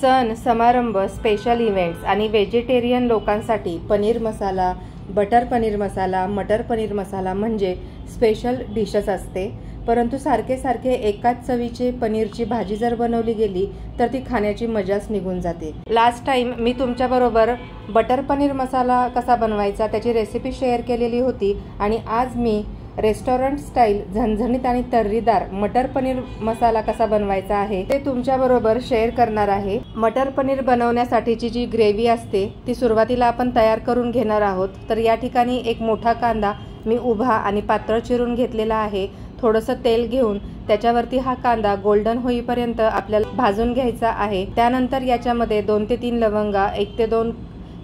सण समारंभ special events आणि व्हेजिटेरियन लोकांसाठी पनीर मसाला बटर पनीर मसाला मटर पनीर मसाला म्हणजे स्पेशल डिशच असते. परंतु सारखे सारखे एकाच चवीचे पनीरची भाजी जर बनवली गेली तर ती खाण्याची मजाच निघून जाते. लास्ट टाईम मी तुमच्याबरोबर बटर पनीर मसाला कसा बनवायचा त्याची रेसिपी शेअर केलेली होती आणि आज मी रेस्टॉरंट स्टाईल झणझणीत आणि तर्रीदार मटर पनीर मसाला कसा बनवायचा आहे ते तुमच्याबरोबर शेअर करणार आहे. मटर पनीर बनवण्यासाठीची जी ग्रेव्ही असते ती सुरुवातीला आपण तयार करून घेणार आहोत. तर या ठिकाणी एक मोठा कांदा मी उभा आणि पातळ चिरून घेतलेला आहे. थोडंसं तेल घेऊन त्याच्यावरती हा कांदा गोल्डन होईपर्यंत आपल्याला भाजून घ्यायचा आहे. त्यानंतर याच्यामध्ये दोन ते तीन लवंगा एक ते दोन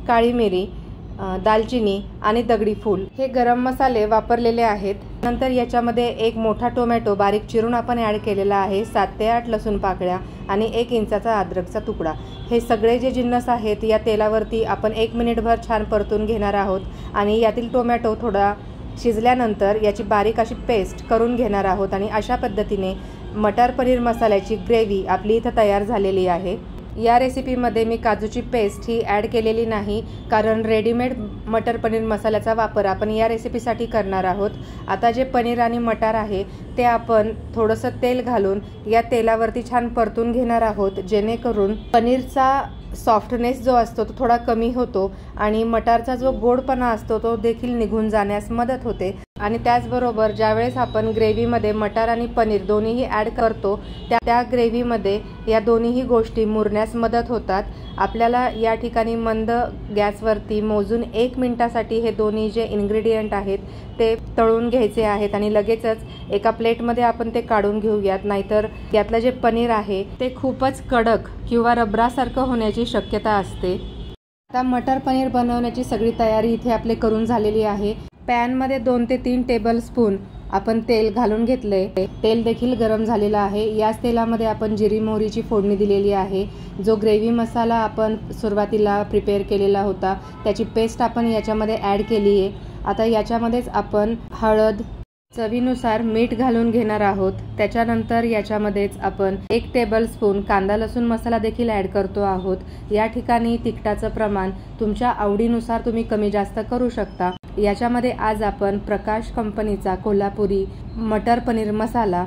काळी मिरी दालचिनी आणि दगडी फूल हे गरम मसाले वापरलेले आहेत. नंतर याच्यामध्ये एक मोठा टोमॅटो बारीक चिरून आपण ॲड केलेला आहे सात ते आठ लसूण पाकळ्या आणि एक इंचाचा अद्रकचा तुकडा. हे सगळे जे जिन्नस आहेत या तेलावरती आपण एक मिनिटभर छान परतून घेणार आहोत आणि यातील टोमॅटो थोडा शिजल्यानंतर याची बारीक अशी पेस्ट करून घेणार आहोत आणि अशा पद्धतीने मटर पनीर मसाल्याची ग्रेव्ही आपली इथं तयार झालेली आहे. या रेसिपीमध्ये मी काजूची पेस्ट ही ॲड केलेली नाही कारण रेडीमेड मटर पनीर मसाल्याचा वापर आपण या रेसिपीसाठी करणार आहोत. आता जे पनीर आणि मटार आहे ते आपण थोडंसं तेल घालून या तेलावरती छान परतून घेणार आहोत जेणेकरून पनीरचा सॉफ्टनेस जो असतो तो थोडा कमी होतो आणि मटारचा जो गोडपणा असतो तो देखील निघून जाण्यास मदत होते. आणि त्याचबरोबर ज्यावेळेस आपण ग्रेव्हीमध्ये मटार आणि पनीर दोन्हीही ॲड करतो त्या त्या ग्रेव्हीमध्ये या दोन्हीही गोष्टी मुरण्यास मदत होतात. आपल्याला या ठिकाणी मंद गॅसवरती मोजून एक मिनटासाठी हे दोन्ही जे इन्ग्रेडियंट आहेत ते तळून घ्यायचे आहेत आणि लगेचच एका प्लेटमध्ये आपण ते काढून घेऊयात. नाहीतर यातलं जे पनीर आहे ते खूपच कडक किंवा रबरासारखं होण्याची शक्यता असते. आता मटर पनीर बनवण्याची सगळी तयारी इथे आपले करून झालेली आहे. पॅनमध्ये दोन ते तीन टेबल स्पून आपण तेल घालून घेतलंय. तेल देखील गरम झालेलं आहे. याच तेलामध्ये आपण जिरी मोहरीची फोडणी दिलेली आहे. जो ग्रेव्ही मसाला आपण सुरुवातीला प्रिपेअर केलेला होता त्याची पेस्ट आपण याच्यामध्ये ॲड केली आहे. आता याच्यामध्येच आपण हळद चवीनुसार मीठ घालून घेणार आहोत. त्याच्यानंतर याच्यामध्येच आपण एक टेबल स्पून कांदा लसूण मसाला देखील ॲड करतो आहोत. या ठिकाणी तिखटाचं प्रमाण तुमच्या आवडीनुसार तुम्ही कमी जास्त करू शकता. याच्यामध्ये आज आपण प्रकाश कंपनीचा कोल्हापुरी मटर पनीर मसाला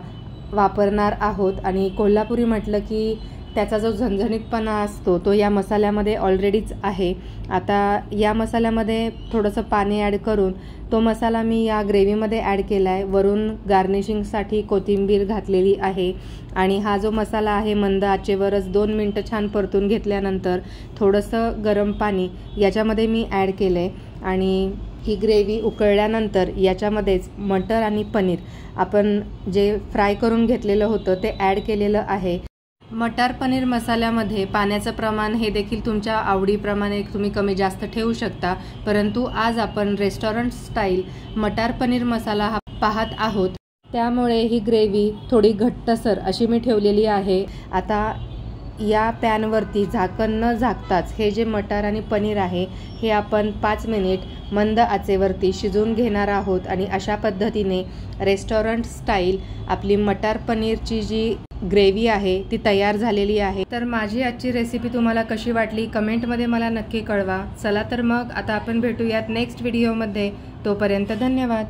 वापरणार आहोत. आणि कोल्हापुरी म्हटलं की त्याचा जो झणझणीतपणा असतो तो या मसाल्यामध्ये ऑलरेडीच आहे. आता या मसाल्यामध्ये थोडंसं पाणी ॲड करून तो मसाला मी या ग्रेव्हीमध्ये ॲड केला आहे वरून गार्निशिंगसाठी कोथिंबीर घातलेली आहे. आणि हा जो मसाला आहे मंद आचेवरच दोन मिनटं छान परतून घेतल्यानंतर थोडंसं गरम पाणी याच्यामध्ये मी ॲड केलं आहे आणि ही ग्रेव्ही उकळल्यानंतर याच्यामध्येच मटर आणि पनीर आपण जे फ्राय करून घेतलेलं होतं ते ॲड केलेलं आहे. मटार पनीर मसाल्यामध्ये पाण्याचं प्रमाण हे देखील तुमच्या आवडीप्रमाणे तुम्ही कमी जास्त ठेवू शकता. परंतु आज आपण रेस्टॉरंट स्टाईल मटार पनीर मसाला हा पाहत आहोत. त्यामुळे ही ग्रेव्ही थोडी घट्टसर अशी मी ठेवलेली आहे. आता या पॅनवरती झाकण न झाकताच हे जे मटार आणि पनीर आहे हे आपण पाच मिनिट मंद आचेवरती शिजवून घेणार आहोत आणि अशा पद्धतीने रेस्टॉरंट स्टाईल आपली मटार पनीरची जी ग्रेव्ही आहे ती तयार झालेली आहे. तर माझी आजची रेसिपी तुम्हाला कशी वाटली कमेंटमध्ये मला नक्की कळवा. चला तर मग आता आपण भेटूयात नेक्स्ट व्हिडिओमध्ये. तोपर्यंत धन्यवाद.